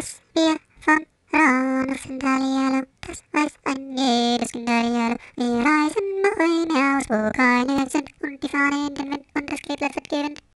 dass wir von Ronhof sind Hallihallo, das weiß ein jedes Kind Hallihallo. Wir reisen nach Rhein aus, wo keine sind und die Fahne in den Wind und das Kleeblatt wird gewinnt.